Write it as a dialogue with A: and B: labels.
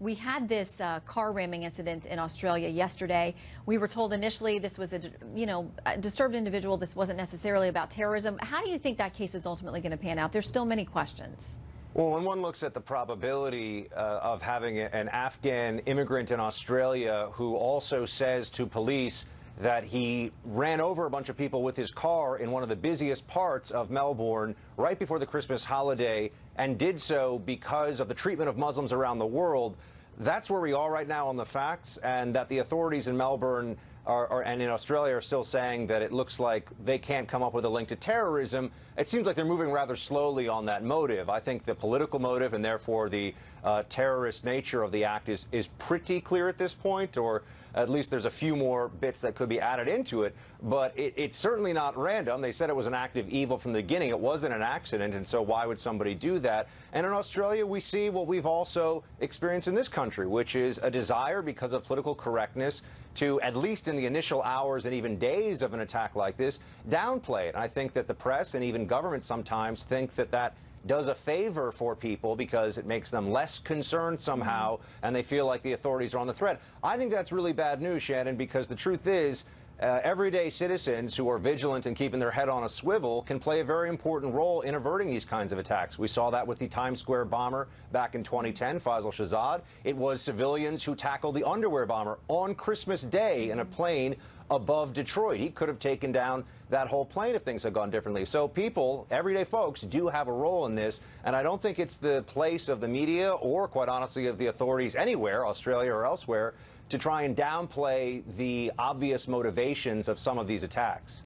A: We had this uh, car ramming incident in Australia yesterday. We were told initially this was a, you know, a disturbed individual. This wasn't necessarily about terrorism. How do you think that case is ultimately going to pan out? There's still many questions.
B: Well, when one looks at the probability uh, of having an Afghan immigrant in Australia who also says to police that he ran over a bunch of people with his car in one of the busiest parts of Melbourne right before the Christmas holiday and did so because of the treatment of Muslims around the world. That's where we are right now on the facts, and that the authorities in Melbourne are, are, and in Australia are still saying that it looks like they can't come up with a link to terrorism. It seems like they're moving rather slowly on that motive. I think the political motive and therefore the uh, terrorist nature of the act is, is pretty clear at this point, or at least there's a few more bits that could be added into it. But it, it's certainly not random. They said it was an act of evil from the beginning. It wasn't an accident, and so why would somebody do that? And in Australia, we see what we've also experienced in this country, which is a desire because of political correctness to, at least in the initial hours and even days of an attack like this, downplay it. And I think that the press and even government sometimes think that that does a favor for people because it makes them less concerned somehow and they feel like the authorities are on the threat. I think that's really bad news, Shannon, because the truth is uh, everyday citizens who are vigilant and keeping their head on a swivel can play a very important role in averting these kinds of attacks. We saw that with the Times Square bomber back in 2010, Faisal Shahzad. It was civilians who tackled the underwear bomber on Christmas Day in a plane above Detroit. He could have taken down that whole plane if things had gone differently. So people, everyday folks, do have a role in this, and I don't think it's the place of the media or, quite honestly, of the authorities anywhere, Australia or elsewhere, to try and downplay the obvious motivations of some of these attacks.